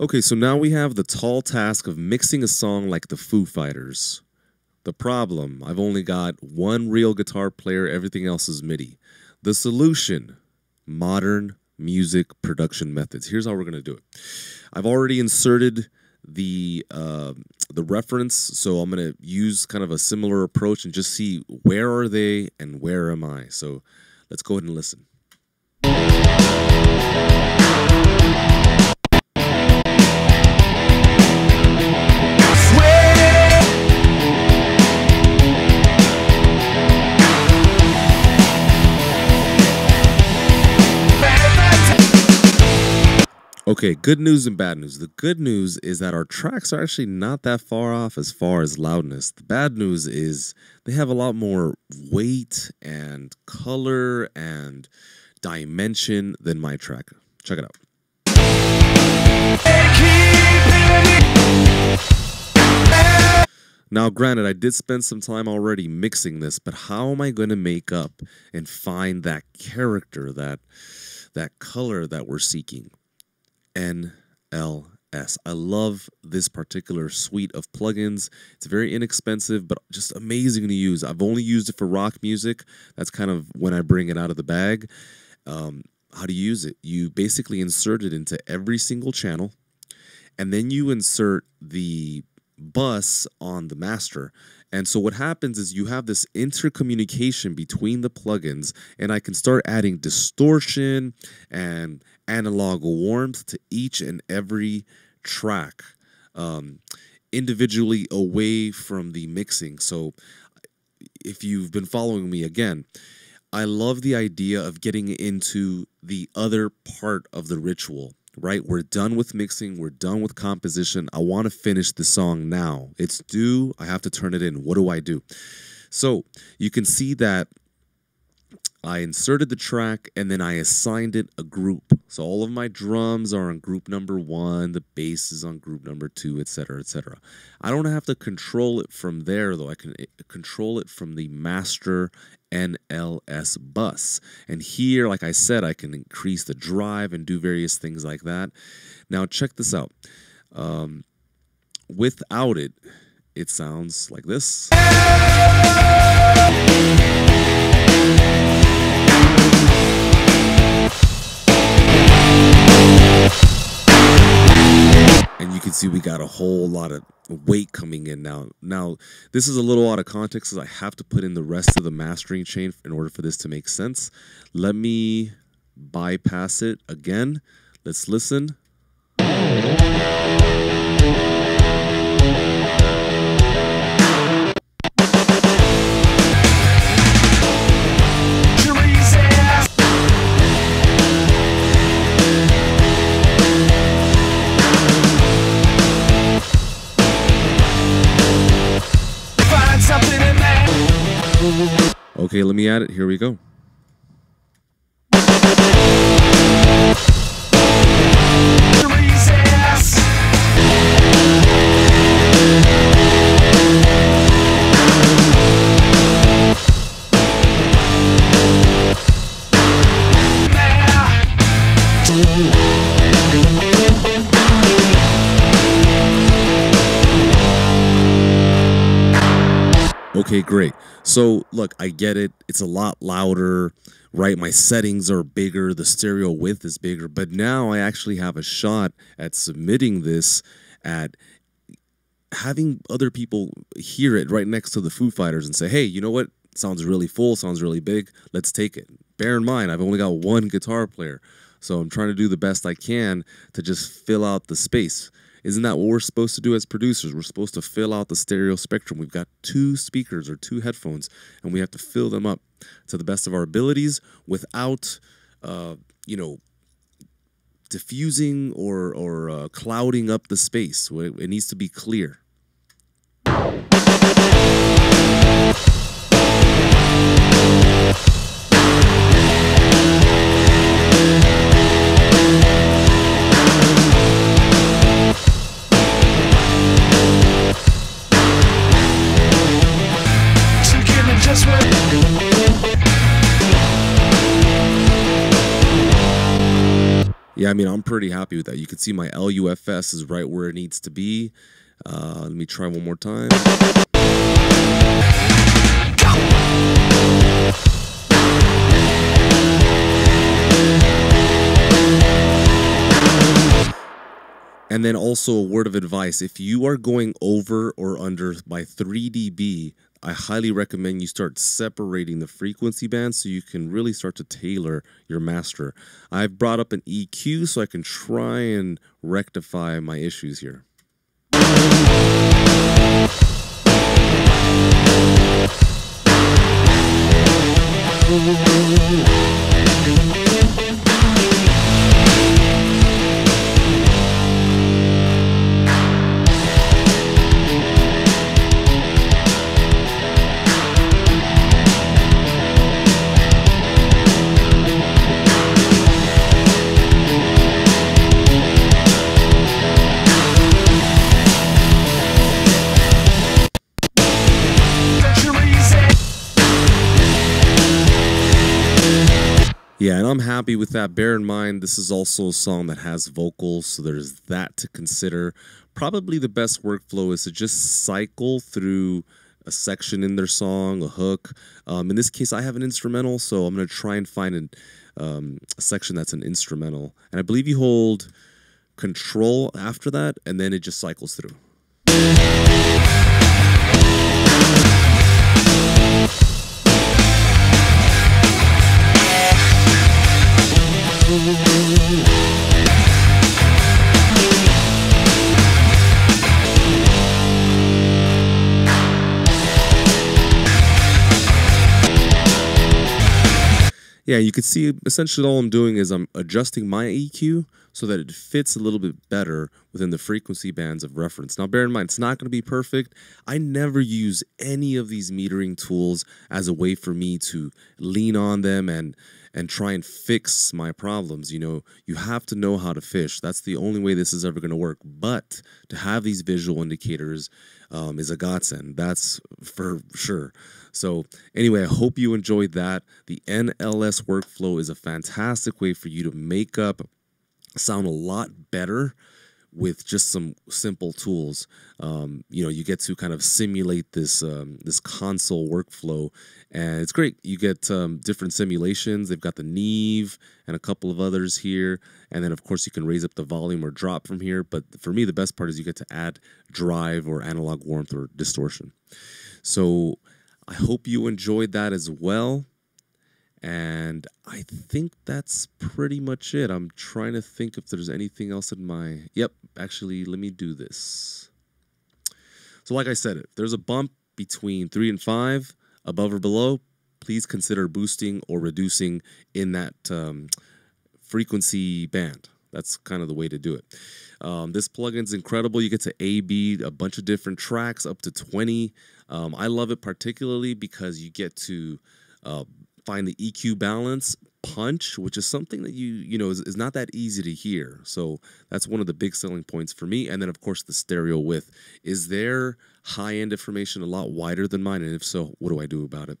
Okay, so now we have the tall task of mixing a song like the Foo Fighters. The problem I've only got one real guitar player, everything else is MIDI. The solution modern music production methods. Here's how we're going to do it. I've already inserted the uh, the reference, so I'm going to use kind of a similar approach and just see where are they and where am I. So let's go ahead and listen. Okay, good news and bad news. The good news is that our tracks are actually not that far off as far as loudness. The bad news is they have a lot more weight and color and dimension than my track. Check it out. Now, granted, I did spend some time already mixing this, but how am I going to make up and find that character, that that color that we're seeking? NLS. I love this particular suite of plugins. It's very inexpensive, but just amazing to use. I've only used it for rock music. That's kind of when I bring it out of the bag. Um, how to use it? You basically insert it into every single channel, and then you insert the bus on the master. And so what happens is you have this intercommunication between the plugins, and I can start adding distortion and analog warmth to each and every track um, individually away from the mixing. So if you've been following me again, I love the idea of getting into the other part of the ritual right? We're done with mixing, we're done with composition. I want to finish the song now. It's due, I have to turn it in. What do I do? So you can see that I inserted the track and then I assigned it a group. So all of my drums are on group number one, the bass is on group number two, etc., etc. I don't have to control it from there though. I can eh, control it from the master NLS bus. And here, like I said, I can increase the drive and do various things like that. Now check this out. Um, without it, it sounds like this. We got a whole lot of weight coming in now. Now, this is a little out of context because I have to put in the rest of the mastering chain in order for this to make sense. Let me bypass it again. Let's listen. Okay, let me add it. Here we go. Great. So, look, I get it. It's a lot louder, right? My settings are bigger, the stereo width is bigger, but now I actually have a shot at submitting this at having other people hear it right next to the Foo Fighters and say, "Hey, you know what? sounds really full, sounds really big. Let's take it." Bear in mind, I've only got one guitar player, so I'm trying to do the best I can to just fill out the space. Isn't that what we're supposed to do as producers? We're supposed to fill out the stereo spectrum. We've got two speakers or two headphones, and we have to fill them up to the best of our abilities without, uh, you know, diffusing or or uh, clouding up the space. It needs to be clear. Yeah, I mean, I'm pretty happy with that. You can see my LUFS is right where it needs to be. Uh, let me try one more time. And then also a word of advice if you are going over or under by 3 dB, I highly recommend you start separating the frequency bands so you can really start to tailor your master. I've brought up an EQ so I can try and rectify my issues here. Happy with that. Bear in mind, this is also a song that has vocals, so there's that to consider. Probably the best workflow is to just cycle through a section in their song, a hook. Um, in this case, I have an instrumental, so I'm going to try and find an, um, a section that's an instrumental. And I believe you hold control after that, and then it just cycles through. Yeah, you can see essentially all I'm doing is I'm adjusting my EQ so that it fits a little bit better within the frequency bands of reference. Now, bear in mind, it's not going to be perfect. I never use any of these metering tools as a way for me to lean on them and and try and fix my problems. You know, you have to know how to fish. That's the only way this is ever going to work. But to have these visual indicators um, is a godsend. That's for sure. So, anyway, I hope you enjoyed that. The NLS workflow is a fantastic way for you to make up sound a lot better with just some simple tools. Um, you know, you get to kind of simulate this um, this console workflow, and it's great. You get um, different simulations. They've got the Neve and a couple of others here, and then of course you can raise up the volume or drop from here. But for me, the best part is you get to add drive or analog warmth or distortion. So I hope you enjoyed that as well. And I think that's pretty much it. I'm trying to think if there's anything else in my. Yep, actually, let me do this. So, like I said, if there's a bump between three and five, above or below, please consider boosting or reducing in that um, frequency band. That's kind of the way to do it. Um, this plugin's incredible. You get to A, B, a bunch of different tracks, up to 20. Um, I love it particularly because you get to uh, find the EQ balance punch, which is something that you you know is, is not that easy to hear. So that's one of the big selling points for me. And then of course the stereo width. Is their high end information a lot wider than mine? And if so, what do I do about it?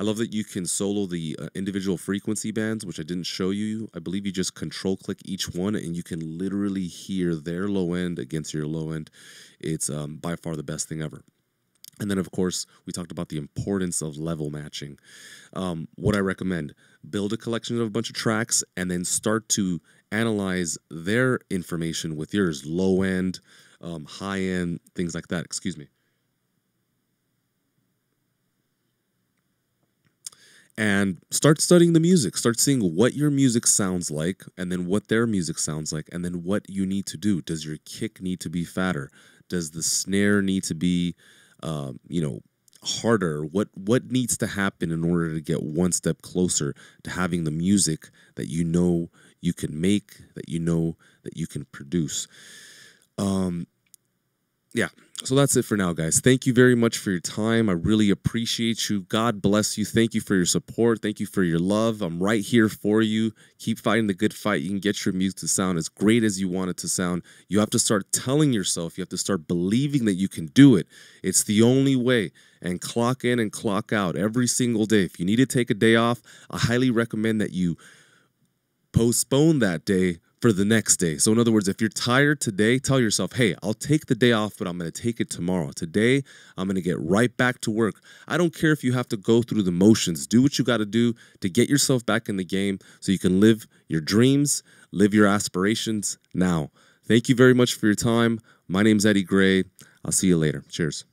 I love that you can solo the uh, individual frequency bands, which I didn't show you. I believe you just control click each one and you can literally hear their low end against your low end. It's um, by far the best thing ever. And then, of course, we talked about the importance of level matching. Um, what I recommend build a collection of a bunch of tracks and then start to analyze their information with yours low end, um, high end, things like that. Excuse me. and start studying the music. Start seeing what your music sounds like, and then what their music sounds like, and then what you need to do. Does your kick need to be fatter? Does the snare need to be um, you know, harder? What what needs to happen in order to get one step closer to having the music that you know you can make, that you know that you can produce? Um, yeah. So that's it for now, guys. Thank you very much for your time. I really appreciate you. God bless you. Thank you for your support. Thank you for your love. I'm right here for you. Keep fighting the good fight. You can get your music to sound as great as you want it to sound. You have to start telling yourself, you have to start believing that you can do it. It's the only way. And clock in and clock out every single day. If you need to take a day off, I highly recommend that you postpone that day for the next day. So, in other words, if you're tired today, tell yourself, hey, I'll take the day off, but I'm going to take it tomorrow. Today, I'm going to get right back to work. I don't care if you have to go through the motions. Do what you got to do to get yourself back in the game so you can live your dreams, live your aspirations now. Thank you very much for your time. My name's Eddie Grey. I'll see you later. Cheers.